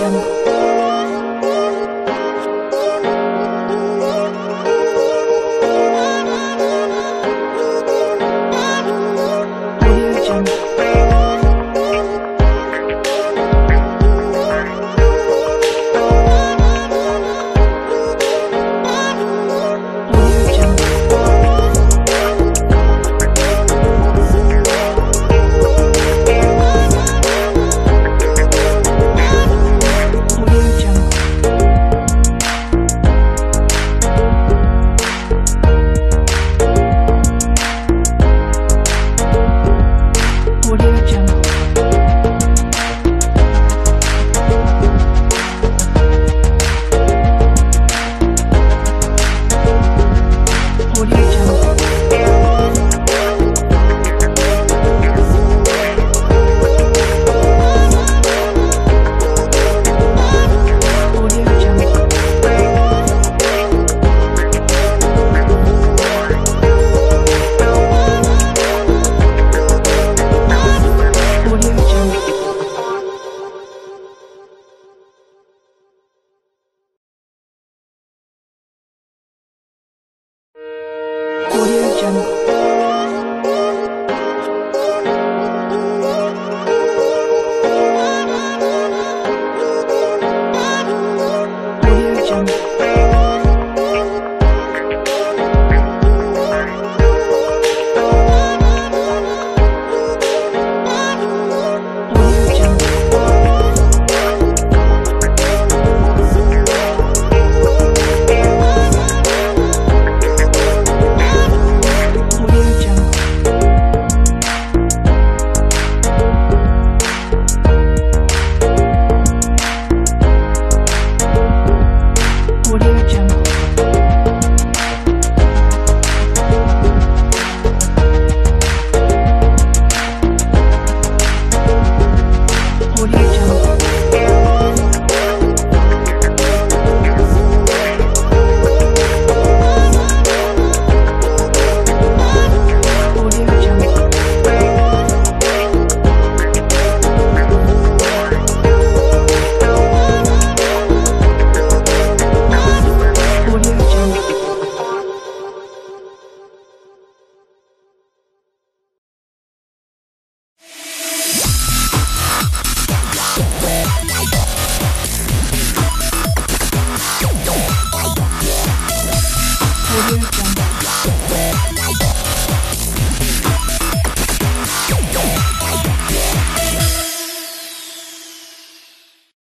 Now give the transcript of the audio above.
Jungle. Audio Jungle.